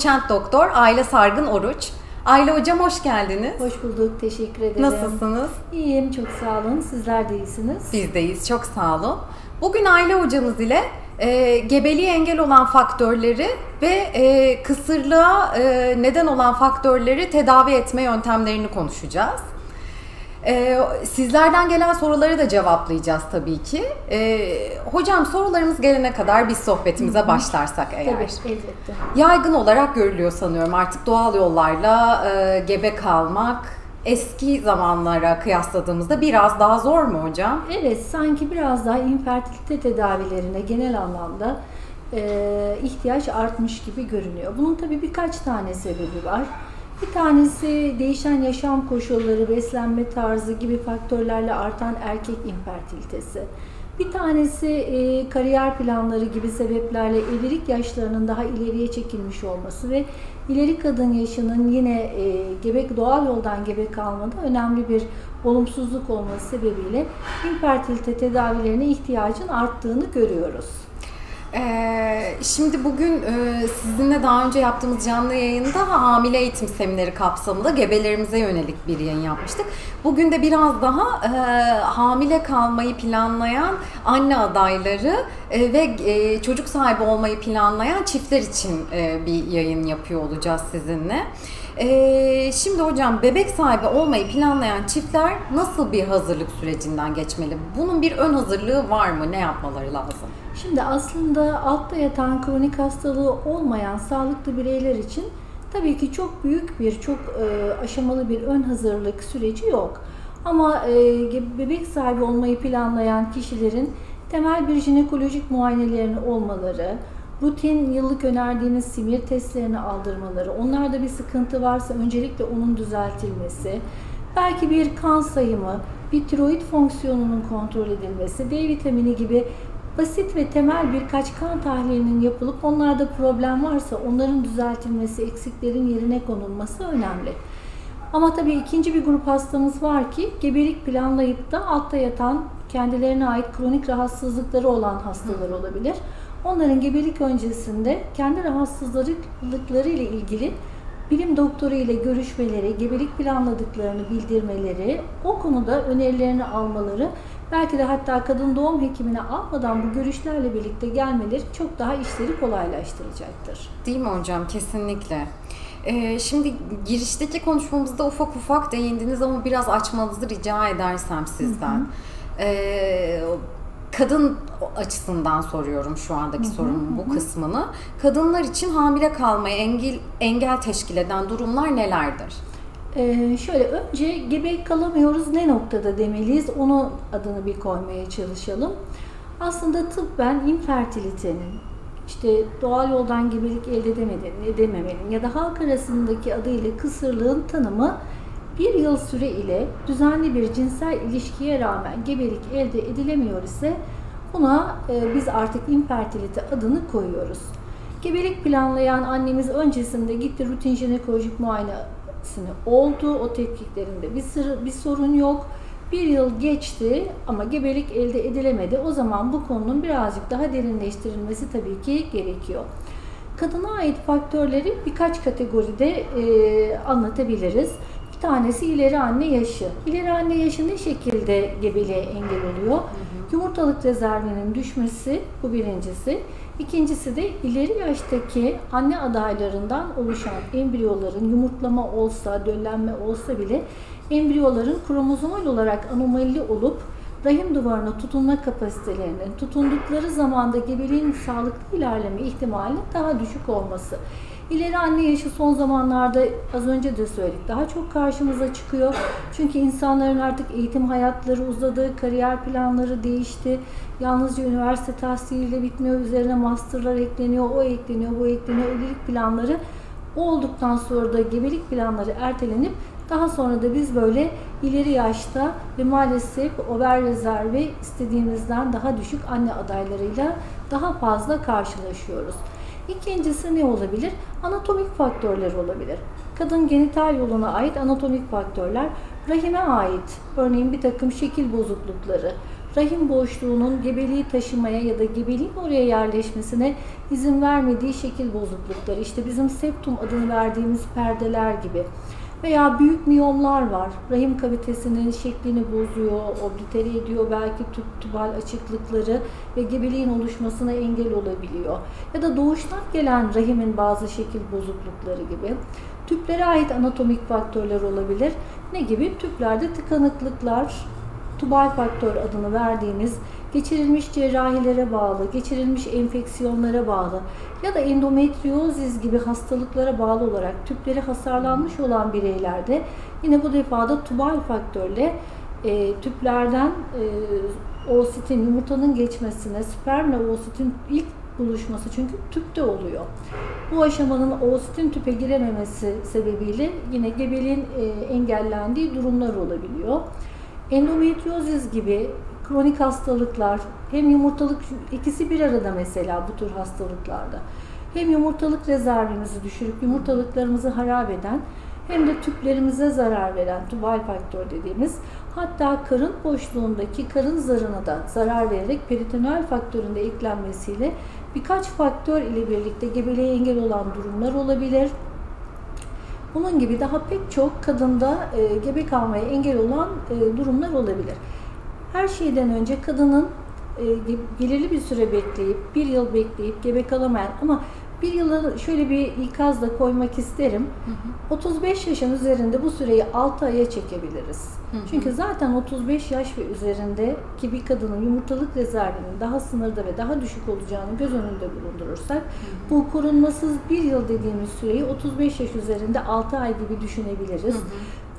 Doçent Doktor Aile Sargın Oruç. Aile Hocam hoş geldiniz. Hoş bulduk, teşekkür ederim. Nasılsınız? İyiyim, çok sağ olun. Sizler de iyisiniz. Bizdeyiz, çok sağ olun. Bugün Aile Hocamız ile e, gebeliğe engel olan faktörleri ve e, kısırlığa e, neden olan faktörleri tedavi etme yöntemlerini konuşacağız. Ee, sizlerden gelen soruları da cevaplayacağız tabii ki. Ee, hocam sorularımız gelene kadar biz sohbetimize Hı-hı. başlarsak eğer. Tabii, elbette. Yaygın olarak görülüyor sanıyorum artık doğal yollarla e, gebe kalmak eski zamanlara kıyasladığımızda biraz daha zor mu hocam? Evet, sanki biraz daha infertilite tedavilerine genel anlamda e, ihtiyaç artmış gibi görünüyor. Bunun tabii birkaç tane sebebi var. Bir tanesi değişen yaşam koşulları, beslenme tarzı gibi faktörlerle artan erkek infertilitesi. Bir tanesi e, kariyer planları gibi sebeplerle evlilik yaşlarının daha ileriye çekilmiş olması ve ileri kadın yaşının yine e, gebe, doğal yoldan gebe kalmada önemli bir olumsuzluk olması sebebiyle infertilite tedavilerine ihtiyacın arttığını görüyoruz. Ee, şimdi bugün e, sizinle daha önce yaptığımız canlı yayında hamile eğitim semineri kapsamında gebelerimize yönelik bir yayın yapmıştık. Bugün de biraz daha e, hamile kalmayı planlayan anne adayları e, ve çocuk sahibi olmayı planlayan çiftler için bir yayın yapıyor olacağız sizinle. Şimdi hocam bebek sahibi olmayı planlayan çiftler nasıl bir hazırlık sürecinden geçmeli? Bunun bir ön hazırlığı var mı? Ne yapmaları lazım? Şimdi aslında altta yatan kronik hastalığı olmayan sağlıklı bireyler için tabii ki çok büyük bir, çok e, aşamalı bir ön hazırlık süreci yok. Ama e, bebek sahibi olmayı planlayan kişilerin temel bir jinekolojik muayenelerini olmaları, rutin yıllık önerdiğiniz simir testlerini aldırmaları, onlarda bir sıkıntı varsa öncelikle onun düzeltilmesi, belki bir kan sayımı, bir tiroid fonksiyonunun kontrol edilmesi, D vitamini gibi basit ve temel birkaç kan tahlilinin yapılıp onlarda problem varsa onların düzeltilmesi, eksiklerin yerine konulması önemli. Ama tabii ikinci bir grup hastamız var ki gebelik planlayıp da altta yatan kendilerine ait kronik rahatsızlıkları olan hastalar olabilir. Onların gebelik öncesinde kendi rahatsızlıkları ile ilgili bilim doktoru ile görüşmeleri, gebelik planladıklarını bildirmeleri, o konuda önerilerini almaları, belki de hatta kadın doğum hekimine almadan bu görüşlerle birlikte gelmeleri çok daha işleri kolaylaştıracaktır. Değil mi hocam? Kesinlikle. Ee, şimdi girişteki konuşmamızda ufak ufak değindiniz ama biraz açmanızı rica edersem sizden. Hı hı. Ee, kadın açısından soruyorum şu andaki sorumun bu kısmını. Kadınlar için hamile kalmaya engel, engel teşkil eden durumlar nelerdir? Ee, şöyle önce gebe kalamıyoruz ne noktada demeliyiz onu adını bir koymaya çalışalım. Aslında tıbben infertilitenin işte doğal yoldan gebelik elde edememenin, edememenin ya da halk arasındaki adıyla kısırlığın tanımı bir yıl süre ile düzenli bir cinsel ilişkiye rağmen gebelik elde edilemiyor ise buna e, biz artık infertilite adını koyuyoruz. Gebelik planlayan annemiz öncesinde gitti rutin jinekolojik muayenesini oldu. O tetkiklerinde bir, sır, bir sorun yok. Bir yıl geçti ama gebelik elde edilemedi. O zaman bu konunun birazcık daha derinleştirilmesi tabii ki gerekiyor. Kadına ait faktörleri birkaç kategoride e, anlatabiliriz. Bir tanesi ileri anne yaşı. İleri anne yaşı ne şekilde gebeliğe engel oluyor? Hı hı. Yumurtalık rezervinin düşmesi bu birincisi. İkincisi de ileri yaştaki anne adaylarından oluşan embriyoların yumurtlama olsa, döllenme olsa bile embriyoların kromozomal olarak anomali olup rahim duvarına tutunma kapasitelerinin tutundukları zamanda gebeliğin sağlıklı ilerleme ihtimali daha düşük olması. İleri anne yaşı son zamanlarda az önce de söyledik daha çok karşımıza çıkıyor. Çünkü insanların artık eğitim hayatları uzadı, kariyer planları değişti. Yalnızca üniversite tahsiliyle bitmiyor, üzerine masterlar ekleniyor, o ekleniyor, bu ekleniyor. Evlilik planları olduktan sonra da gebelik planları ertelenip daha sonra da biz böyle ileri yaşta ve maalesef over rezervi istediğimizden daha düşük anne adaylarıyla daha fazla karşılaşıyoruz. İkincisi ne olabilir? Anatomik faktörler olabilir. Kadın genital yoluna ait anatomik faktörler, rahime ait örneğin bir takım şekil bozuklukları, rahim boşluğunun gebeliği taşımaya ya da gebeliğin oraya yerleşmesine izin vermediği şekil bozuklukları. İşte bizim septum adını verdiğimiz perdeler gibi. Veya büyük miyomlar var. Rahim kavitesinin şeklini bozuyor, oblitere ediyor, belki tüp tubal açıklıkları ve gebeliğin oluşmasına engel olabiliyor. Ya da doğuştan gelen rahimin bazı şekil bozuklukları gibi. Tüplere ait anatomik faktörler olabilir. Ne gibi? Tüplerde tıkanıklıklar, tubal faktör adını verdiğimiz geçirilmiş cerrahilere bağlı, geçirilmiş enfeksiyonlara bağlı ya da endometriozis gibi hastalıklara bağlı olarak tüpleri hasarlanmış olan bireylerde yine bu defada tubal faktörle e, tüplerden e, oositin, yumurtanın geçmesine, spermle oositin ilk buluşması çünkü tüpte oluyor. Bu aşamanın oositin tüpe girememesi sebebiyle yine gebeliğin e, engellendiği durumlar olabiliyor. Endometriozis gibi kronik hastalıklar, hem yumurtalık ikisi bir arada mesela bu tür hastalıklarda. Hem yumurtalık rezervimizi düşürüp yumurtalıklarımızı harap eden hem de tüplerimize zarar veren tubal faktör dediğimiz hatta karın boşluğundaki karın zarına da zarar vererek peritoneal faktörün de eklenmesiyle birkaç faktör ile birlikte gebeliğe engel olan durumlar olabilir. Bunun gibi daha pek çok kadında e, gebe kalmaya engel olan e, durumlar olabilir. Her şeyden önce kadının e, belirli bir süre bekleyip, bir yıl bekleyip gebe kalamayan ama bir yılı şöyle bir ikaz da koymak isterim. Hı hı. 35 yaşın üzerinde bu süreyi 6 aya çekebiliriz. Hı hı. Çünkü zaten 35 yaş ve üzerinde ki bir kadının yumurtalık rezervinin daha sınırda ve daha düşük olacağını göz önünde bulundurursak hı hı. bu korunmasız bir yıl dediğimiz süreyi 35 yaş üzerinde 6 ay gibi düşünebiliriz. Hı hı.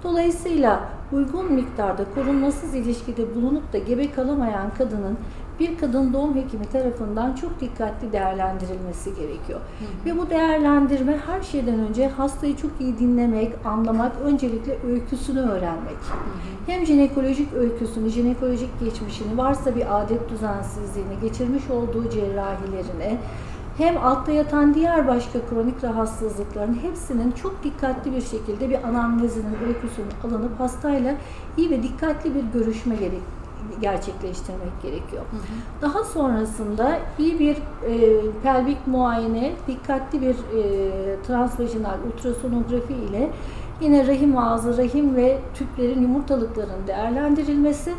Dolayısıyla uygun miktarda korunmasız ilişkide bulunup da gebe kalamayan kadının bir kadın doğum hekimi tarafından çok dikkatli değerlendirilmesi gerekiyor. Hı hı. Ve bu değerlendirme her şeyden önce hastayı çok iyi dinlemek, anlamak, öncelikle öyküsünü öğrenmek. Hı hı. Hem jinekolojik öyküsünü, jinekolojik geçmişini, varsa bir adet düzensizliğini, geçirmiş olduğu cerrahilerini, hem altta yatan diğer başka kronik rahatsızlıkların hepsinin çok dikkatli bir şekilde bir anamnezinin öyküsünün alınıp hastayla iyi ve dikkatli bir görüşme gerek, gerçekleştirmek gerekiyor. Hı hı. Daha sonrasında iyi bir e, pelvik muayene, dikkatli bir e, transvajinal ultrasonografi ile yine rahim ağzı, rahim ve tüplerin yumurtalıkların değerlendirilmesi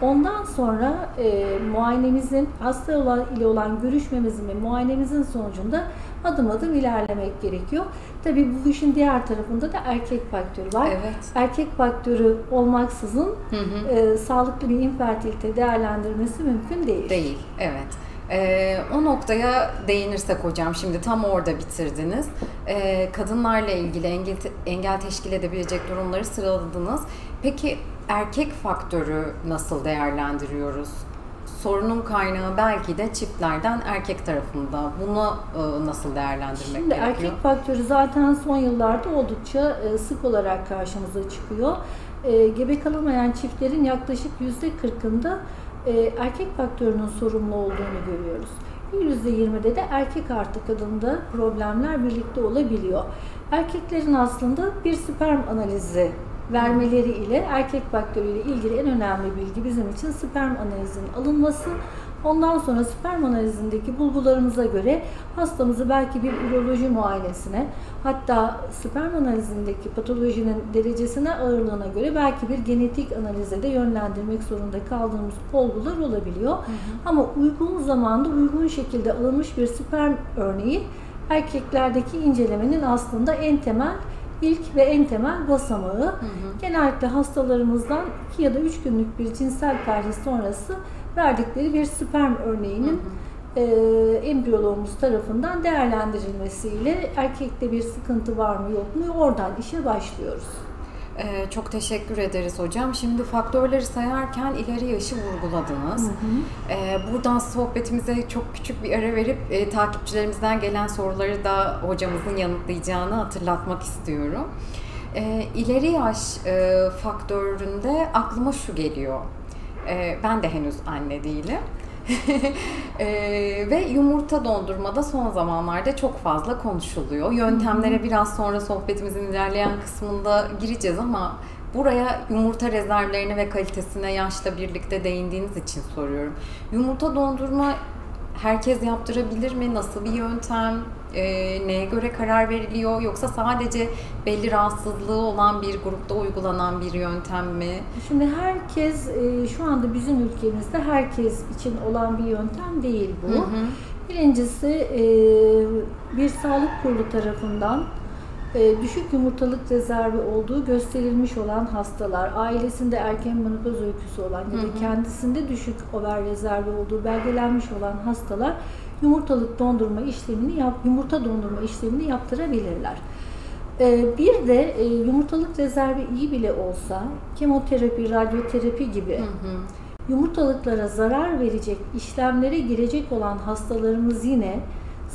Ondan sonra e, muayenemizin, hasta olan, ile olan görüşmemizin ve muayenemizin sonucunda adım adım ilerlemek gerekiyor. Tabii bu işin diğer tarafında da erkek faktörü var. Evet. Erkek faktörü olmaksızın hı hı. E, sağlıklı bir infertilite değerlendirmesi mümkün değil. Değil, evet. Ee, o noktaya değinirsek hocam şimdi tam orada bitirdiniz. Ee, kadınlarla ilgili engel, engel teşkil edebilecek durumları sıraladınız. Peki erkek faktörü nasıl değerlendiriyoruz? Sorunun kaynağı belki de çiftlerden erkek tarafında. Bunu e, nasıl değerlendirmek Şimdi gerekiyor? erkek faktörü zaten son yıllarda oldukça e, sık olarak karşımıza çıkıyor. E, gebe kalamayan çiftlerin yaklaşık %40'ında erkek faktörünün sorumlu olduğunu görüyoruz. %20'de de erkek artı kadında problemler birlikte olabiliyor. Erkeklerin aslında bir sperm analizi vermeleri ile erkek faktörüyle ilgili en önemli bilgi bizim için sperm analizinin alınması. Ondan sonra sperm analizindeki bulgularımıza göre hastamızı belki bir üroloji muayenesine hatta sperm analizindeki patolojinin derecesine ağırlığına göre belki bir genetik analize de yönlendirmek zorunda kaldığımız olgular olabiliyor. Hı hı. Ama uygun zamanda uygun şekilde alınmış bir sperm örneği erkeklerdeki incelemenin aslında en temel ilk ve en temel basamağı. Hı hı. Genellikle hastalarımızdan 2 ya da 3 günlük bir cinsel perhiz sonrası verdikleri bir sperm örneğinin hı hı. E, embriyoloğumuz tarafından değerlendirilmesiyle erkekte bir sıkıntı var mı yok mu oradan işe başlıyoruz. Ee, çok teşekkür ederiz hocam. Şimdi faktörleri sayarken ileri yaşı vurguladınız. Hı hı. Ee, buradan sohbetimize çok küçük bir ara verip e, takipçilerimizden gelen soruları da hocamızın yanıtlayacağını hatırlatmak istiyorum. Ee, ileri yaş e, faktöründe aklıma şu geliyor. Ee, ben de henüz anne değilim. e, ve yumurta dondurmada son zamanlarda çok fazla konuşuluyor. Yöntemlere biraz sonra sohbetimizin ilerleyen kısmında gireceğiz ama Buraya yumurta rezervlerine ve kalitesine yaşla birlikte değindiğiniz için soruyorum. Yumurta dondurma herkes yaptırabilir mi? Nasıl bir yöntem? E, neye göre karar veriliyor? Yoksa sadece belli rahatsızlığı olan bir grupta uygulanan bir yöntem mi? Şimdi herkes e, şu anda bizim ülkemizde herkes için olan bir yöntem değil bu. Hı hı. Birincisi e, bir sağlık kurulu tarafından e, düşük yumurtalık rezervi olduğu gösterilmiş olan hastalar, ailesinde erken menopoz öyküsü olan ya da kendisinde düşük over rezervi olduğu belgelenmiş olan hastalar yumurtalık dondurma işlemini yap, yumurta dondurma işlemini yaptırabilirler. E, bir de e, yumurtalık rezervi iyi bile olsa kemoterapi, radyoterapi gibi hı hı. yumurtalıklara zarar verecek işlemlere girecek olan hastalarımız yine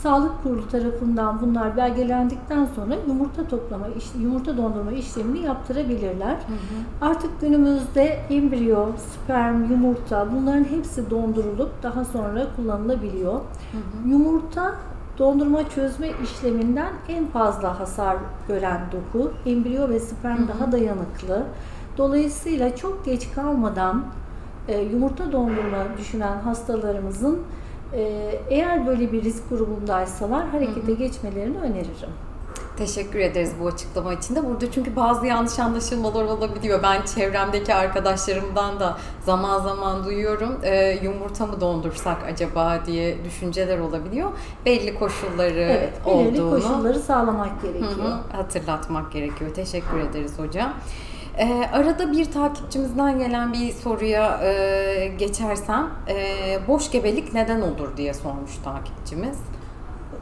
Sağlık Kurulu tarafından bunlar belgelendikten sonra yumurta toplama, yumurta dondurma işlemini yaptırabilirler. Hı hı. Artık günümüzde embriyo, sperm, yumurta bunların hepsi dondurulup daha sonra kullanılabiliyor. Hı hı. Yumurta dondurma çözme işleminden en fazla hasar gören doku. Embriyo ve sperm hı hı. daha dayanıklı. Dolayısıyla çok geç kalmadan e, yumurta dondurma düşünen hastalarımızın eğer böyle bir risk grubundaysalar harekete geçmelerini öneririm. Teşekkür ederiz bu açıklama için de. Burada çünkü bazı yanlış anlaşılmalar olabiliyor. Ben çevremdeki arkadaşlarımdan da zaman zaman duyuyorum. E, yumurta mı dondursak acaba diye düşünceler olabiliyor. Belli koşulları evet, belirli olduğunu. koşulları sağlamak gerekiyor. Hı hı, hatırlatmak gerekiyor. Teşekkür ederiz hocam. E, arada bir takipçimizden gelen bir soruya e, geçersem, e, boş gebelik neden olur diye sormuş takipçimiz.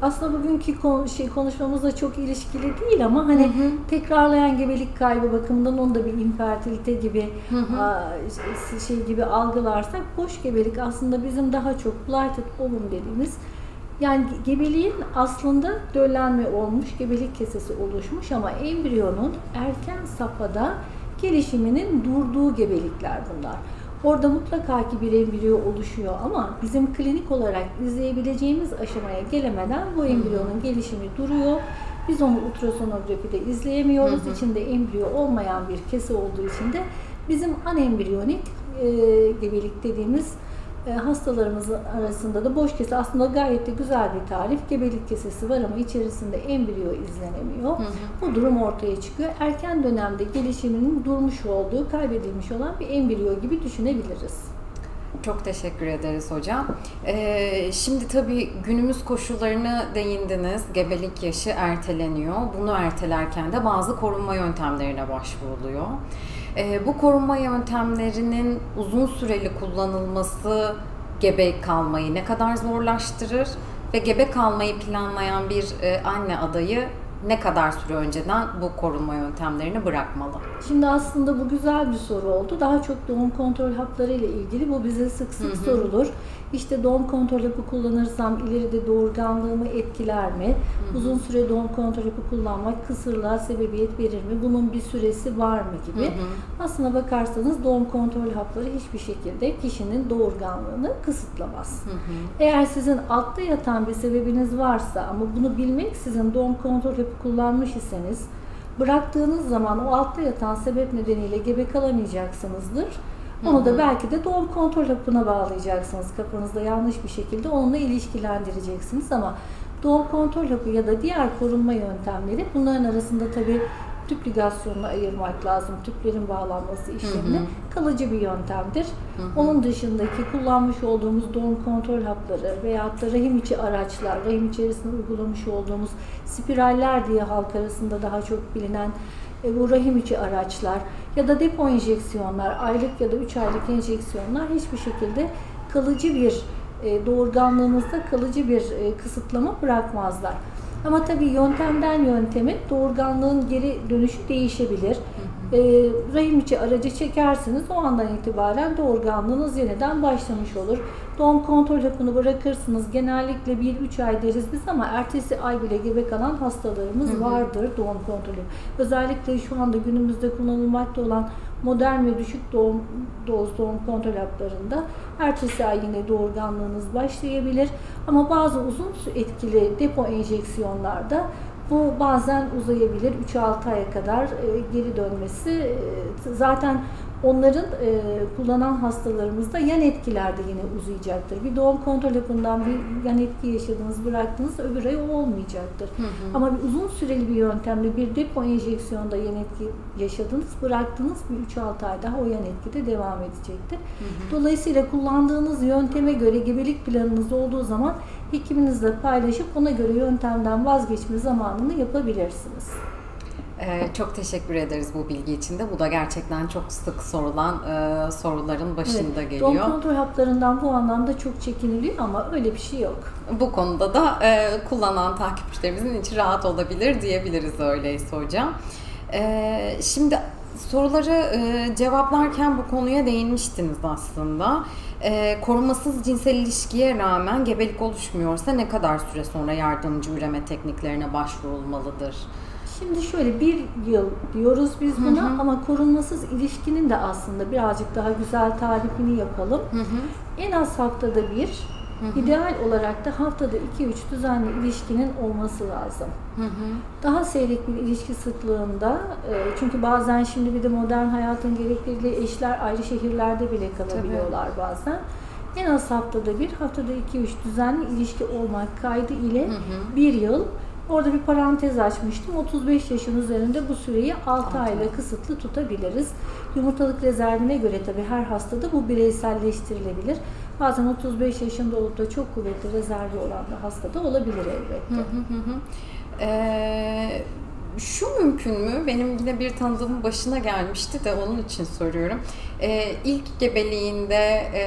Aslında bugünkü konu, şey, konuşmamızla çok ilişkili değil ama hani hı hı. tekrarlayan gebelik kaybı bakımından onu da bir infertilite gibi hı hı. A, şey gibi algılarsak boş gebelik aslında bizim daha çok blighted ovum dediğimiz yani gebeliğin aslında döllenme olmuş, gebelik kesesi oluşmuş ama embriyonun erken safhada gelişiminin durduğu gebelikler bunlar. Orada mutlaka ki bir embriyo oluşuyor ama bizim klinik olarak izleyebileceğimiz aşamaya gelemeden bu embriyonun gelişimi duruyor. Biz onu ultrasonografide izleyemiyoruz. Hı hı. İçinde embriyo olmayan bir kese olduğu için de bizim anembriyonik e, gebelik dediğimiz e, hastalarımız arasında da boş kese aslında gayet de güzel bir tarif. Gebelik kesesi var ama içerisinde embriyo izlenemiyor. Hı hı. Bu durum ortaya çıkıyor. Erken dönemde gelişiminin durmuş olduğu, kaybedilmiş olan bir embriyo gibi düşünebiliriz. Çok teşekkür ederiz hocam. Ee, şimdi tabii günümüz koşullarını değindiniz. Gebelik yaşı erteleniyor. Bunu ertelerken de bazı korunma yöntemlerine başvuruluyor. E, bu korunma yöntemlerinin uzun süreli kullanılması gebe kalmayı ne kadar zorlaştırır ve gebe kalmayı planlayan bir e, anne adayı ne kadar süre önceden bu korunma yöntemlerini bırakmalı? Şimdi aslında bu güzel bir soru oldu. Daha çok doğum kontrol hapları ile ilgili bu bize sık sık hı hı. sorulur. İşte doğum kontrol hapı kullanırsam ileride doğurganlığımı etkiler mi? Hı hı. Uzun süre doğum kontrol hapı kullanmak kısırlığa sebebiyet verir mi? Bunun bir süresi var mı gibi. Hı hı. Aslına bakarsanız doğum kontrol hapları hiçbir şekilde kişinin doğurganlığını kısıtlamaz. Hı hı. Eğer sizin altta yatan bir sebebiniz varsa ama bunu bilmek sizin doğum kontrol hapı kullanmış iseniz bıraktığınız zaman o altta yatan sebep nedeniyle gebe kalamayacaksınızdır. Onu da belki de doğum kontrol hapına bağlayacaksınız kafanızda yanlış bir şekilde onunla ilişkilendireceksiniz ama doğum kontrol hapı ya da diğer korunma yöntemleri bunların arasında tabi tüp ligasyonunu ayırmak lazım. Tüplerin bağlanması işlemini hı hı. kalıcı bir yöntemdir. Hı hı. Onun dışındaki kullanmış olduğumuz doğum kontrol hapları veyahut da rahim içi araçlar, rahim içerisinde uygulamış olduğumuz spiraller diye halk arasında daha çok bilinen e, bu rahim içi araçlar ya da depo enjeksiyonlar, aylık ya da 3 aylık enjeksiyonlar hiçbir şekilde kalıcı bir e, doğurganlığınızda kalıcı bir e, kısıtlama bırakmazlar. Ama tabii yöntemden yönteme doğurganlığın geri dönüşü değişebilir. Hı hı. E, rahim içi aracı çekersiniz o andan itibaren doğurganlığınız yeniden başlamış olur. Doğum kontrol hapını bırakırsınız. Genellikle 1-3 ay deriz biz ama ertesi ay bile gebe kalan hastalarımız hı hı. vardır doğum kontrolü. Özellikle şu anda günümüzde kullanılmakta olan modern ve düşük doğum, doz doğum kontrol haplarında ertesi ay yine doğurganlığınız başlayabilir. Ama bazı uzun etkili depo enjeksiyonlarda Bu bazen uzayabilir 3-6 aya kadar e, geri dönmesi. E, zaten onların e, kullanan hastalarımızda yan etkiler de yine uzayacaktır. Bir doğum kontrol hapından bir yan etki yaşadınız, bıraktınız, öbür ay o olmayacaktır. Hı hı. Ama bir uzun süreli bir yöntemle bir depo enjeksiyonda yan etki yaşadınız, bıraktınız bir 3-6 ay daha o yan etki de devam edecektir. Hı hı. Dolayısıyla kullandığınız yönteme göre gebelik planınız olduğu zaman hekiminizle paylaşıp ona göre yöntemden vazgeçme zamanını yapabilirsiniz. Ee, çok teşekkür ederiz bu bilgi için de. Bu da gerçekten çok sık sorulan e, soruların başında evet, geliyor. Doğum kontrol haplarından bu anlamda çok çekiniliyor ama öyle bir şey yok. Bu konuda da e, kullanan takipçilerimizin içi rahat olabilir diyebiliriz öyleyse hocam. E, şimdi soruları e, cevaplarken bu konuya değinmiştiniz aslında. E, korumasız cinsel ilişkiye rağmen gebelik oluşmuyorsa ne kadar süre sonra yardımcı üreme tekniklerine başvurulmalıdır? Şimdi şöyle bir yıl diyoruz biz buna hı hı. ama korunmasız ilişkinin de aslında birazcık daha güzel tarifini yapalım. Hı hı. En az haftada bir, hı hı. ideal olarak da haftada 2-3 düzenli ilişkinin olması lazım. Hı hı. Daha seyrek bir ilişki sıklığında, e, çünkü bazen şimdi bir de modern hayatın gerekliliği eşler ayrı şehirlerde bile kalabiliyorlar Tabii. bazen. En az haftada bir, haftada 2-3 düzenli ilişki olmak kaydı ile hı hı. bir yıl Orada bir parantez açmıştım. 35 yaşın üzerinde bu süreyi 6 ayla kısıtlı tutabiliriz. Yumurtalık rezervine göre tabii her hastada bu bireyselleştirilebilir. Bazen 35 yaşında olup da çok kuvvetli rezervi olan bir hastada olabilir elbette. Hı hı hı. Ee, şu mümkün mü? Benim yine bir tanıdığımın başına gelmişti de onun için soruyorum. Ee, ilk gebeliğinde e,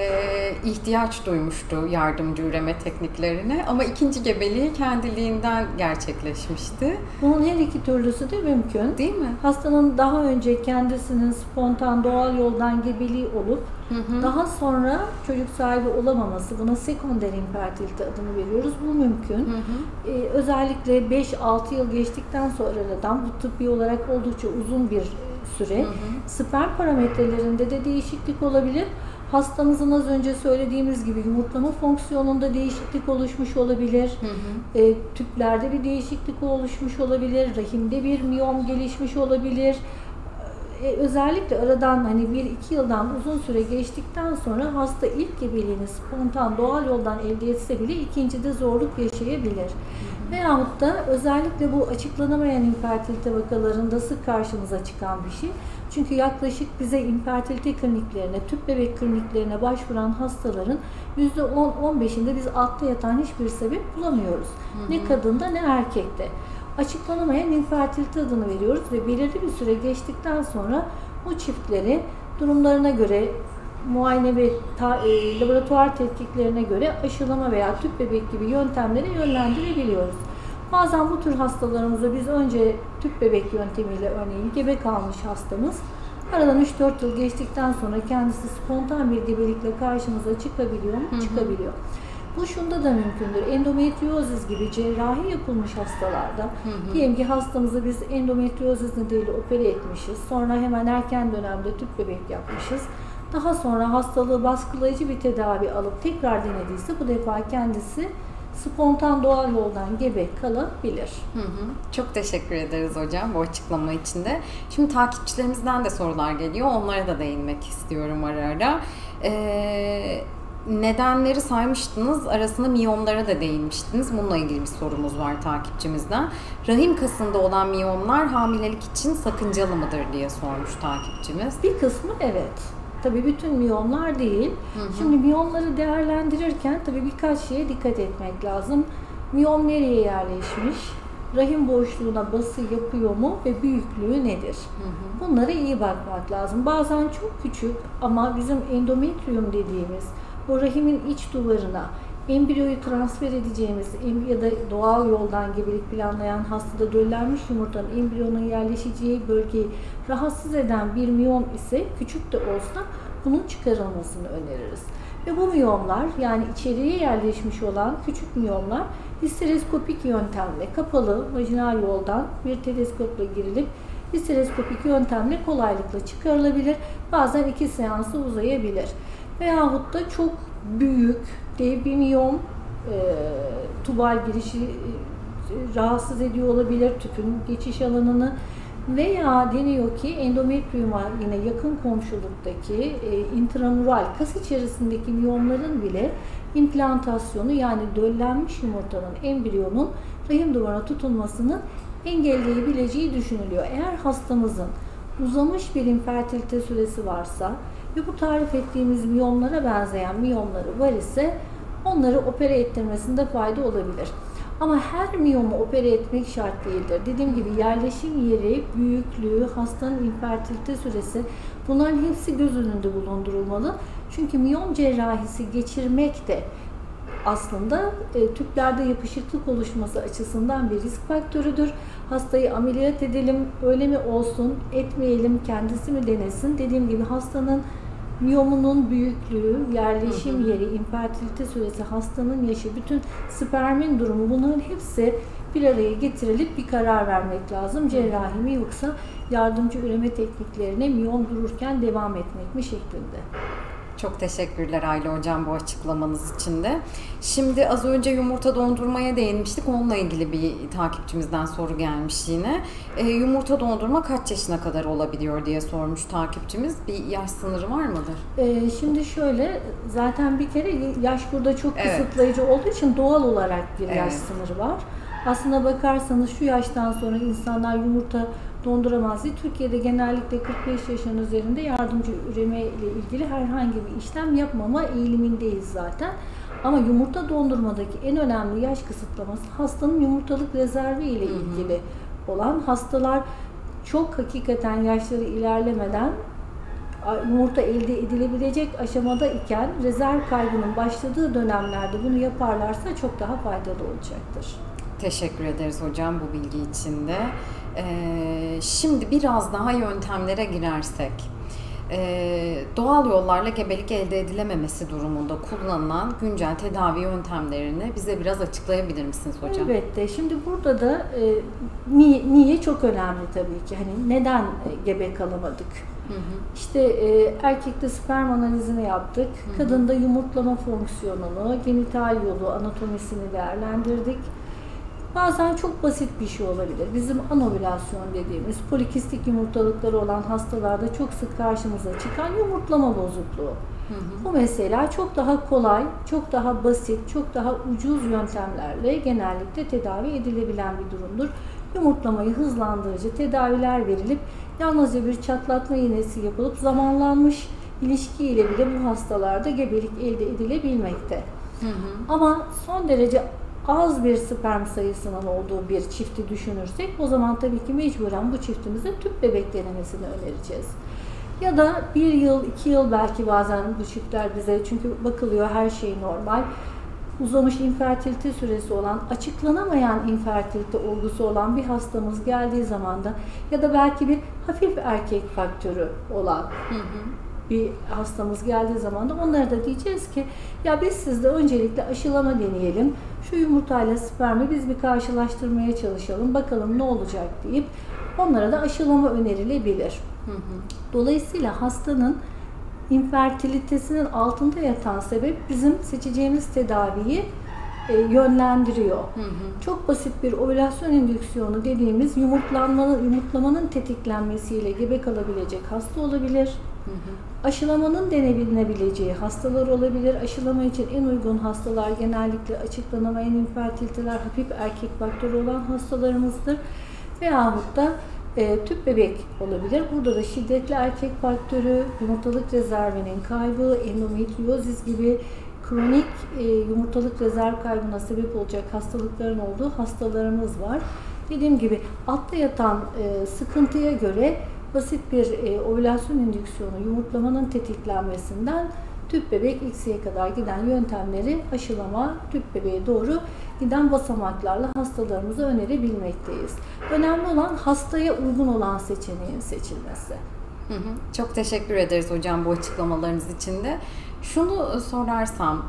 ihtiyaç duymuştu yardımcı üreme tekniklerine ama ikinci gebeliği kendiliğinden gerçekleşmişti. Bunun her iki türlüsü de mümkün. Değil mi? Hastanın daha önce kendisinin spontan doğal yoldan gebeliği olup hı hı. daha sonra çocuk sahibi olamaması, buna sekonder infertilite adını veriyoruz. Bu mümkün. Hı hı. Ee, özellikle 5-6 yıl geçtikten sonra da bu tıbbi olarak oldukça uzun bir süre. Hı hı. Sperm parametrelerinde de değişiklik olabilir. Hastamızın az önce söylediğimiz gibi yumurtlama fonksiyonunda değişiklik oluşmuş olabilir. Hı hı. E, tüplerde bir değişiklik oluşmuş olabilir. Rahimde bir miyom gelişmiş olabilir. E, özellikle aradan hani bir iki yıldan uzun süre geçtikten sonra hasta ilk gebeliğini spontan doğal yoldan elde etse bile ikincide zorluk yaşayabilir. Veyahut da özellikle bu açıklanamayan infertilite vakalarında sık karşımıza çıkan bir şey. Çünkü yaklaşık bize infertilite kliniklerine, tüp bebek kliniklerine başvuran hastaların %10-15'inde biz altta yatan hiçbir sebep bulamıyoruz. Hı hı. Ne kadında ne erkekte. Açıklanamayan infertilite adını veriyoruz ve belirli bir süre geçtikten sonra bu çiftleri durumlarına göre muayene ve ta, e, laboratuvar tetkiklerine göre aşılama veya tüp bebek gibi yöntemlere yönlendirebiliyoruz. Bazen bu tür hastalarımıza biz önce tüp bebek yöntemiyle örneğin gebe kalmış hastamız aradan 3-4 yıl geçtikten sonra kendisi spontan bir gebelikle karşımıza çıkabiliyor mu? Hı hı. Çıkabiliyor. Bu şunda da mümkündür. Endometriozis gibi cerrahi yapılmış hastalarda hı hı. diyelim ki hastamızı biz endometriozis nedeniyle opere etmişiz. Sonra hemen erken dönemde tüp bebek yapmışız. Daha sonra hastalığı baskılayıcı bir tedavi alıp tekrar denediyse bu defa kendisi spontan doğal yoldan gebe kalabilir. Hı hı. Çok teşekkür ederiz hocam bu açıklama için de. Şimdi takipçilerimizden de sorular geliyor. Onlara da değinmek istiyorum ara ara. Ee, nedenleri saymıştınız. Arasında miyomlara da değinmiştiniz. Bununla ilgili bir sorumuz var takipçimizden. Rahim kasında olan miyomlar hamilelik için sakıncalı mıdır diye sormuş takipçimiz. Bir kısmı evet. Tabii bütün miyomlar değil. Hı hı. Şimdi miyomları değerlendirirken tabii birkaç şeye dikkat etmek lazım. Miyom nereye yerleşmiş? Rahim boşluğuna bası yapıyor mu ve büyüklüğü nedir? Hı hı. Bunlara iyi bakmak lazım. Bazen çok küçük ama bizim endometrium dediğimiz o rahimin iç duvarına embriyoyu transfer edeceğimiz ya da doğal yoldan gebelik planlayan hastada döllenmiş yumurtanın embriyonun yerleşeceği bölgeyi rahatsız eden bir miyom ise küçük de olsa bunun çıkarılmasını öneririz. Ve bu miyomlar yani içeriye yerleşmiş olan küçük miyomlar histereskopik yöntemle kapalı vajinal yoldan bir teleskopla girilip histereskopik yöntemle kolaylıkla çıkarılabilir. Bazen iki seansı uzayabilir. Veyahut da çok büyük dev bir miyom e, tubal girişi rahatsız ediyor olabilir tüpün geçiş alanını veya deniyor ki endometriyuma yine yakın komşuluktaki e, intramural kas içerisindeki miyomların bile implantasyonu yani döllenmiş yumurtanın embriyonun rahim duvarına tutunmasını engelleyebileceği düşünülüyor. Eğer hastamızın uzamış bir infertilite süresi varsa ve bu tarif ettiğimiz miyomlara benzeyen miyomları var ise onları opere ettirmesinde fayda olabilir. Ama her miyomu opere etmek şart değildir. Dediğim gibi yerleşim yeri, büyüklüğü, hastanın infertilite süresi bunların hepsi göz önünde bulundurulmalı. Çünkü miyom cerrahisi geçirmek de aslında e, tüplerde yapışıklık oluşması açısından bir risk faktörüdür. Hastayı ameliyat edelim, öyle mi olsun, etmeyelim, kendisi mi denesin. Dediğim gibi hastanın miyomunun büyüklüğü, yerleşim yeri, infertilite süresi, hastanın yaşı, bütün spermin durumu bunların hepsi bir araya getirilip bir karar vermek lazım. Cerrahi mi yoksa yardımcı üreme tekniklerine miyom dururken devam etmek mi şeklinde. Çok teşekkürler Ayla Hocam bu açıklamanız için de. Şimdi az önce yumurta dondurmaya değinmiştik. Onunla ilgili bir takipçimizden soru gelmiş yine. E, yumurta dondurma kaç yaşına kadar olabiliyor diye sormuş takipçimiz. Bir yaş sınırı var mıdır? E, şimdi şöyle zaten bir kere yaş burada çok kısıtlayıcı evet. olduğu için doğal olarak bir evet. yaş sınırı var. Aslına bakarsanız şu yaştan sonra insanlar yumurta donduramaz diye Türkiye'de genellikle 45 yaşın üzerinde yardımcı üreme ile ilgili herhangi bir işlem yapmama eğilimindeyiz zaten. Ama yumurta dondurmadaki en önemli yaş kısıtlaması hastanın yumurtalık rezervi ile ilgili olan hastalar çok hakikaten yaşları ilerlemeden yumurta elde edilebilecek aşamada iken rezerv kaybının başladığı dönemlerde bunu yaparlarsa çok daha faydalı olacaktır. Teşekkür ederiz hocam bu bilgi için de. Ee, şimdi biraz daha yöntemlere girersek. Ee, doğal yollarla gebelik elde edilememesi durumunda kullanılan güncel tedavi yöntemlerini bize biraz açıklayabilir misiniz hocam? Elbette. Şimdi burada da e, niye, niye çok önemli tabii ki. Hani neden e, gebe kalamadık? Hı hı. İşte e, erkekte sperm analizini yaptık. Hı hı. Kadında yumurtlama fonksiyonunu, genital yolu anatomisini değerlendirdik Bazen çok basit bir şey olabilir. Bizim anovülasyon dediğimiz polikistik yumurtalıkları olan hastalarda çok sık karşımıza çıkan yumurtlama bozukluğu. Hı hı. Bu mesela çok daha kolay, çok daha basit, çok daha ucuz yöntemlerle genellikle tedavi edilebilen bir durumdur. Yumurtlamayı hızlandırıcı tedaviler verilip yalnızca bir çatlatma iğnesi yapılıp zamanlanmış ilişki ile bile bu hastalarda gebelik elde edilebilmekte. Hı hı. Ama son derece az bir sperm sayısının olduğu bir çifti düşünürsek o zaman tabii ki mecburen bu çiftimize tüp bebek denemesini önereceğiz. Ya da bir yıl, iki yıl belki bazen bu çiftler bize çünkü bakılıyor her şey normal. Uzamış infertilite süresi olan, açıklanamayan infertilite olgusu olan bir hastamız geldiği zaman da ya da belki bir hafif erkek faktörü olan hı hı bir hastamız geldiği zaman da onlara da diyeceğiz ki ya biz sizde öncelikle aşılama deneyelim. Şu yumurtayla spermi biz bir karşılaştırmaya çalışalım. Bakalım ne olacak deyip onlara da aşılama önerilebilir. Dolayısıyla hastanın infertilitesinin altında yatan sebep bizim seçeceğimiz tedaviyi e, yönlendiriyor. Hı hı. Çok basit bir ovülasyon indüksiyonu dediğimiz yumurtlanmanın, yumurtlamanın tetiklenmesiyle gebe kalabilecek hasta olabilir. Hı hı. Aşılamanın denenebileceği hastalar olabilir. Aşılama için en uygun hastalar genellikle açıklanamayan infertiliteler, hafif erkek faktörü olan hastalarımızdır. Veyahut da e, tüp bebek olabilir. Burada da şiddetli erkek faktörü, yumurtalık rezervinin kaybı, endometriozis gibi kronik e, yumurtalık rezerv kaybına sebep olacak hastalıkların olduğu hastalarımız var. Dediğim gibi altta yatan e, sıkıntıya göre basit bir e, ovülasyon indüksiyonu yumurtlamanın tetiklenmesinden tüp bebek X'ye kadar giden yöntemleri aşılama, tüp bebeğe doğru giden basamaklarla hastalarımıza önerebilmekteyiz. Önemli olan hastaya uygun olan seçeneğin seçilmesi. Hı hı. Çok teşekkür ederiz hocam bu açıklamalarınız için de. Şunu sorarsam,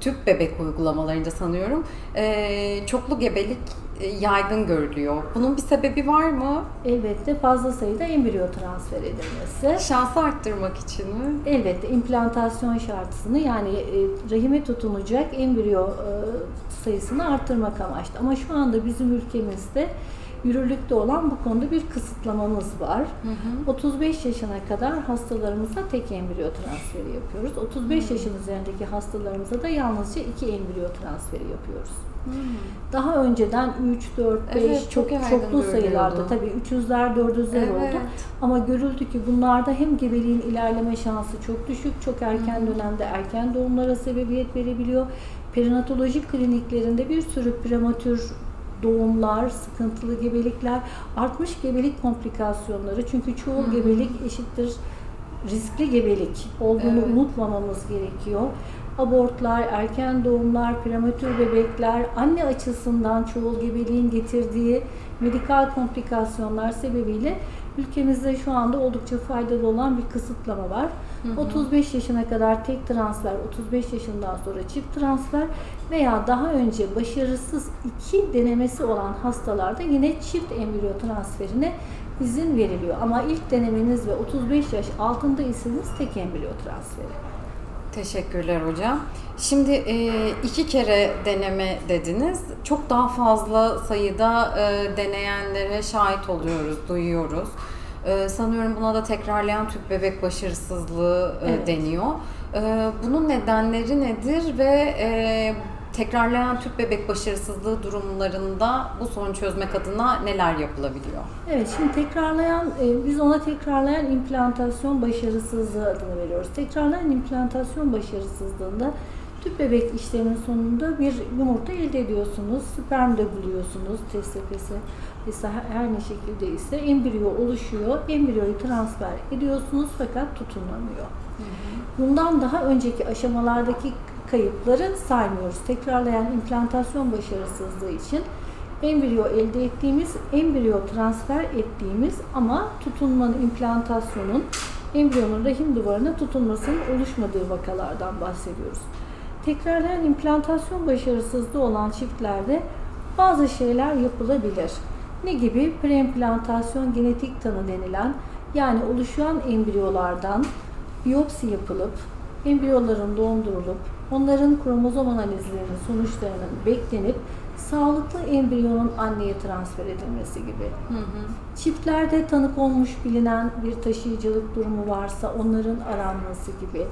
tüp bebek uygulamalarında sanıyorum e, çoklu gebelik e, yaygın görülüyor. Bunun bir sebebi var mı? Elbette fazla sayıda embriyo transfer edilmesi. Şansı arttırmak için mi? Elbette implantasyon şartısını yani e, rahime tutunacak embriyo e, sayısını arttırmak amaçlı. Ama şu anda bizim ülkemizde yürürlükte olan bu konuda bir kısıtlamamız var. Hı hı. 35 yaşına kadar hastalarımıza tek embriyo transferi yapıyoruz. 35 hı. yaşın üzerindeki hastalarımıza da yalnızca iki embriyo transferi yapıyoruz. Hmm. Daha önceden 3, 4, 5 evet, çok, çok çoklu sayılarda tabii 300'ler 400'ler evet. oldu. Ama görüldü ki bunlarda hem gebeliğin ilerleme şansı çok düşük, çok erken hmm. dönemde erken doğumlara sebebiyet verebiliyor. Perinatoloji kliniklerinde bir sürü prematür doğumlar, sıkıntılı gebelikler, artmış gebelik komplikasyonları. Çünkü çoğu gebelik eşittir riskli gebelik olduğunu evet. unutmamamız gerekiyor. Abortlar, erken doğumlar, prematür bebekler, anne açısından çoğul gebeliğin getirdiği medikal komplikasyonlar sebebiyle ülkemizde şu anda oldukça faydalı olan bir kısıtlama var. Hı hı. 35 yaşına kadar tek transfer, 35 yaşından sonra çift transfer veya daha önce başarısız iki denemesi olan hastalarda yine çift embriyo transferine izin veriliyor. Ama ilk denemeniz ve 35 yaş altındaysanız tek embriyo transferi. Teşekkürler hocam. Şimdi e, iki kere deneme dediniz. Çok daha fazla sayıda e, deneyenlere şahit oluyoruz, duyuyoruz. E, sanıyorum buna da tekrarlayan tüp bebek başarısızlığı evet. deniyor. Bunun nedenleri nedir ve tekrarlayan tüp bebek başarısızlığı durumlarında bu sorunu çözmek adına neler yapılabiliyor? Evet, şimdi tekrarlayan, e, biz ona tekrarlayan implantasyon başarısızlığı adını veriyoruz. Tekrarlayan implantasyon başarısızlığında tüp bebek işleminin sonunda bir yumurta elde ediyorsunuz. Sperm de buluyorsunuz TSP'si ise her ne şekilde ise embriyo oluşuyor. Embriyoyu transfer ediyorsunuz fakat tutunamıyor. Bundan daha önceki aşamalardaki kayıpları saymıyoruz. Tekrarlayan implantasyon başarısızlığı için embriyo elde ettiğimiz, embriyo transfer ettiğimiz ama tutunmanın, implantasyonun embriyonun rahim duvarına tutunmasının oluşmadığı vakalardan bahsediyoruz. Tekrarlayan implantasyon başarısızlığı olan çiftlerde bazı şeyler yapılabilir. Ne gibi? Preimplantasyon genetik tanı denilen yani oluşan embriyolardan biyopsi yapılıp embriyoların dondurulup onların kromozom analizlerinin sonuçlarının beklenip sağlıklı embriyonun anneye transfer edilmesi gibi. Hı hı. Çiftlerde tanık olmuş bilinen bir taşıyıcılık durumu varsa onların aranması gibi.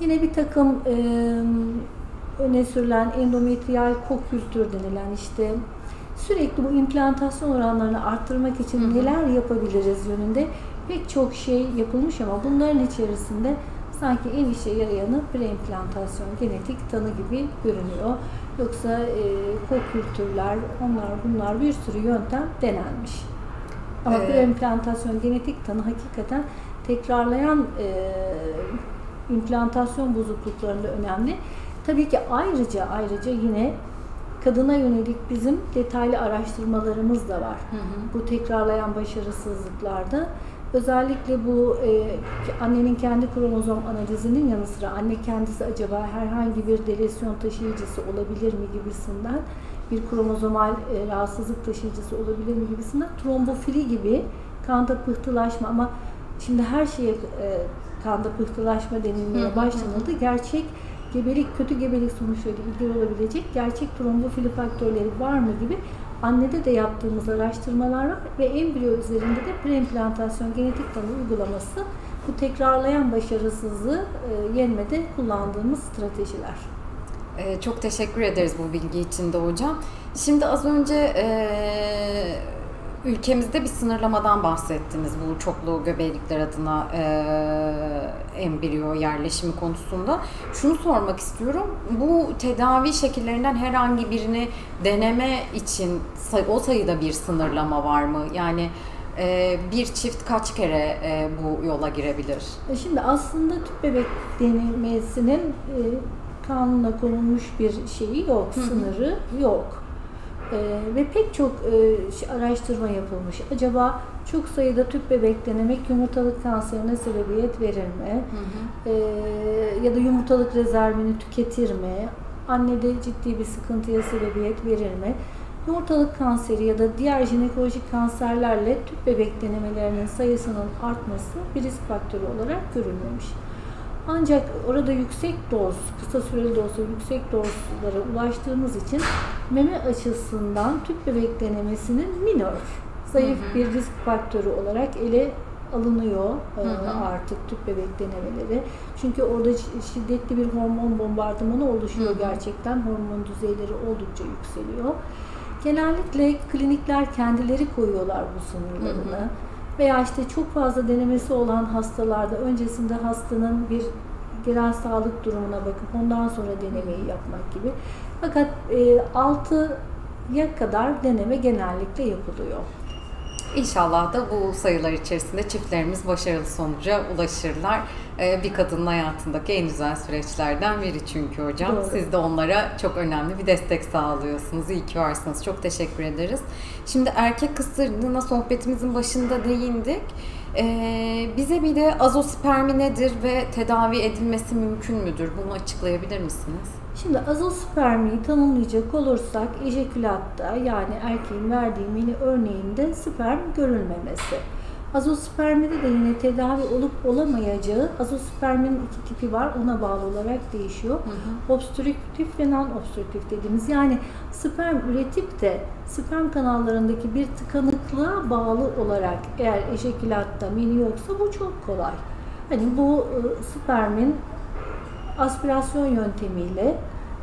Yine bir takım e, öne sürülen endometriyal kokültür denilen işte sürekli bu implantasyon oranlarını arttırmak için hı hı. neler yapabiliriz yönünde pek çok şey yapılmış ama bunların içerisinde sanki en işe yarayanı preimplantasyon, genetik tanı gibi görünüyor. Yoksa e, kokültürler, onlar bunlar bir sürü yöntem denenmiş. Ama evet. preimplantasyon, genetik tanı hakikaten tekrarlayan e, implantasyon bozukluklarında önemli. Tabii ki ayrıca ayrıca yine kadına yönelik bizim detaylı araştırmalarımız da var. Hı hı. Bu tekrarlayan başarısızlıklarda Özellikle bu e, annenin kendi kromozom analizinin yanı sıra anne kendisi acaba herhangi bir delesyon taşıyıcısı olabilir mi gibisinden bir kromozomal e, rahatsızlık taşıyıcısı olabilir mi gibisinden trombofili gibi kanda pıhtılaşma ama şimdi her şeye e, kanda pıhtılaşma denilmeye başlanıldı. Gerçek gebelik, kötü gebelik sonuçları ilgili olabilecek gerçek trombofili faktörleri var mı gibi Annede de yaptığımız araştırmalar var ve embriyo üzerinde de preimplantasyon genetik tanı uygulaması bu tekrarlayan başarısızlığı e, yenmede kullandığımız stratejiler. Ee, çok teşekkür ederiz bu bilgi için de hocam. Şimdi az önce e, ülkemizde bir sınırlamadan bahsettiniz bu çoklu göbeklikler adına e, embriyo yerleşimi konusunda. Şunu sormak istiyorum. Bu tedavi şekillerinden herhangi birini deneme için o sayıda bir sınırlama var mı? Yani e, bir çift kaç kere e, bu yola girebilir? E, şimdi aslında tüp bebek denemesinin e, kanuna konulmuş bir şeyi yok, sınırı yok. Ee, ve pek çok e, araştırma yapılmış. Acaba çok sayıda tüp bebek denemek yumurtalık kanserine sebebiyet verir mi? Hı hı. Ee, ya da yumurtalık rezervini tüketir mi? annede ciddi bir sıkıntıya sebebiyet verir mi? Yumurtalık kanseri ya da diğer jinekolojik kanserlerle tüp bebek denemelerinin sayısının artması bir risk faktörü olarak görülmemiş. Ancak orada yüksek doz, kısa süreli de olsa yüksek dozlara ulaştığımız için meme açısından tüp bebek denemesinin minör, zayıf hı hı. bir risk faktörü olarak ele alınıyor hı hı. artık tüp bebek denemeleri. Çünkü orada şiddetli bir hormon bombardımanı oluşuyor hı hı. gerçekten. Hormon düzeyleri oldukça yükseliyor. Genellikle klinikler kendileri koyuyorlar bu sınırlarını. Hı hı. Veya işte çok fazla denemesi olan hastalarda öncesinde hastanın bir genel sağlık durumuna bakıp ondan sonra denemeyi yapmak gibi. Fakat e, 6'ya kadar deneme genellikle yapılıyor. İnşallah da bu sayılar içerisinde çiftlerimiz başarılı sonuca ulaşırlar. Ee, bir kadının hayatındaki en güzel süreçlerden biri çünkü hocam. Doğru. Siz de onlara çok önemli bir destek sağlıyorsunuz. İyi ki varsınız. Çok teşekkür ederiz. Şimdi erkek kısırlığına sohbetimizin başında değindik. Ee, bize bir de azospermi nedir ve tedavi edilmesi mümkün müdür? Bunu açıklayabilir misiniz? Şimdi azospermiyi tanımlayacak olursak ejekülatta yani erkeğin verdiği mini örneğinde sperm görülmemesi. Azospermide de yine tedavi olup olamayacağı azosperminin iki tipi var ona bağlı olarak değişiyor. Hı hı. Obstrüktif ve non-obstrüktif dediğimiz yani sperm üretip de sperm kanallarındaki bir tıkanıklığa bağlı olarak eğer ejekülatta mini yoksa bu çok kolay. Hani bu ıı, spermin aspirasyon yöntemiyle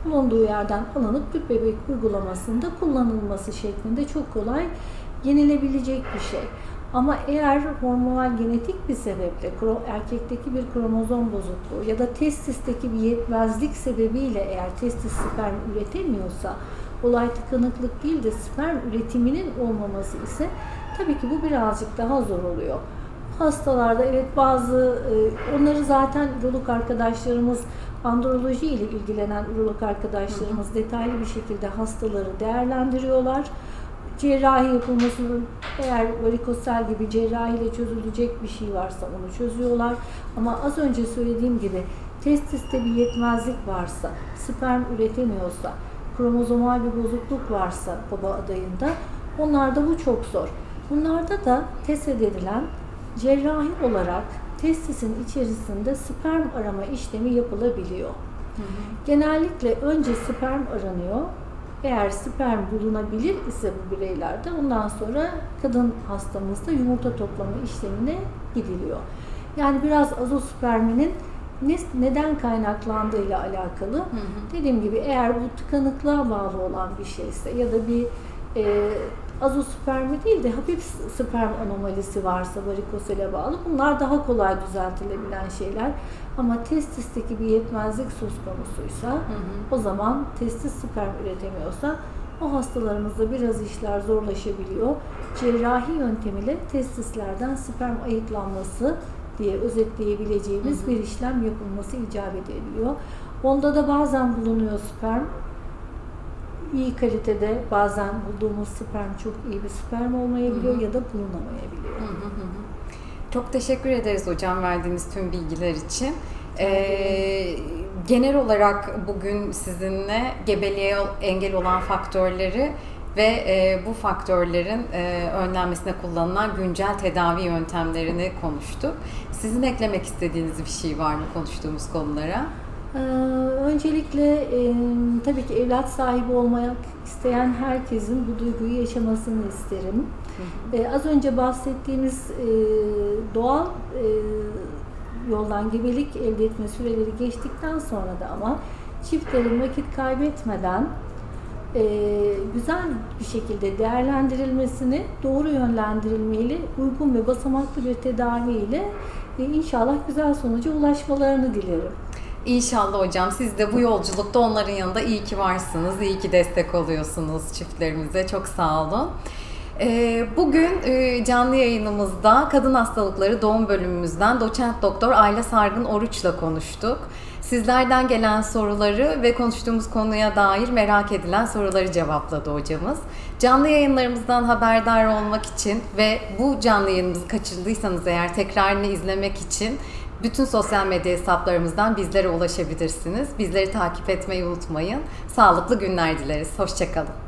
bulunduğu yerden alınıp tüp bebek uygulamasında kullanılması şeklinde çok kolay yenilebilecek bir şey. Ama eğer hormonal genetik bir sebeple erkekteki bir kromozom bozukluğu ya da testisteki bir yetmezlik sebebiyle eğer testis sperm üretemiyorsa olay tıkanıklık değil de sperm üretiminin olmaması ise tabii ki bu birazcık daha zor oluyor. Hastalarda evet bazı e, onları zaten urolog arkadaşlarımız androloji ile ilgilenen urolog arkadaşlarımız hı hı. detaylı bir şekilde hastaları değerlendiriyorlar cerrahi yapılmasını eğer varikosel gibi cerrahiyle çözülecek bir şey varsa onu çözüyorlar. Ama az önce söylediğim gibi testiste bir yetmezlik varsa, sperm üretemiyorsa, kromozomal bir bozukluk varsa baba adayında onlarda bu çok zor. Bunlarda da test edilen cerrahi olarak testisin içerisinde sperm arama işlemi yapılabiliyor. Hı hı. Genellikle önce sperm aranıyor, eğer sperm bulunabilir ise bu bireylerde ondan sonra kadın hastamızda yumurta toplama işlemine gidiliyor. Yani biraz azosperminin ne, neden kaynaklandığıyla alakalı. Hı hı. Dediğim gibi eğer bu tıkanıklığa bağlı olan bir şeyse ya da bir e, azospermi değil de hafif sperm anomalisi varsa varikosele bağlı bunlar daha kolay düzeltilebilen şeyler. Ama testisteki bir yetmezlik söz konusuysa hı hı. o zaman testis sperm üretemiyorsa o hastalarımızda biraz işler zorlaşabiliyor. Cerrahi yöntemiyle testislerden sperm ayıklanması diye özetleyebileceğimiz hı hı. bir işlem yapılması icap ediliyor. Onda da bazen bulunuyor sperm. İyi kalitede bazen bulduğumuz sperm çok iyi bir sperm olmayabiliyor hı ya da bulunamayabiliyor. Hı hı hı. Çok teşekkür ederiz hocam verdiğiniz tüm bilgiler için. Ee, genel olarak bugün sizinle gebeliğe engel olan faktörleri ve e, bu faktörlerin e, önlenmesine kullanılan güncel tedavi yöntemlerini konuştuk. Sizin eklemek istediğiniz bir şey var mı konuştuğumuz konulara? Ee, öncelikle tabii ki evlat sahibi olmak isteyen herkesin bu duyguyu yaşamasını isterim. Ee, az önce bahsettiğimiz e, doğal e, yoldan gebelik elde etme süreleri geçtikten sonra da ama çiftlerin vakit kaybetmeden e, güzel bir şekilde değerlendirilmesini doğru yönlendirilmeyle uygun ve basamaklı bir tedaviyle e, inşallah güzel sonuca ulaşmalarını dilerim. İnşallah hocam siz de bu yolculukta onların yanında iyi ki varsınız, iyi ki destek oluyorsunuz çiftlerimize. Çok sağ olun. Ee, bugün e, canlı yayınımızda kadın hastalıkları doğum bölümümüzden doçent doktor Ayla Sargın Oruç'la konuştuk. Sizlerden gelen soruları ve konuştuğumuz konuya dair merak edilen soruları cevapladı hocamız. Canlı yayınlarımızdan haberdar olmak için ve bu canlı yayınımızı kaçırdıysanız eğer tekrarını izlemek için Bütün sosyal medya hesaplarımızdan bizlere ulaşabilirsiniz. Bizleri takip etmeyi unutmayın. Sağlıklı günler dileriz. Hoşçakalın.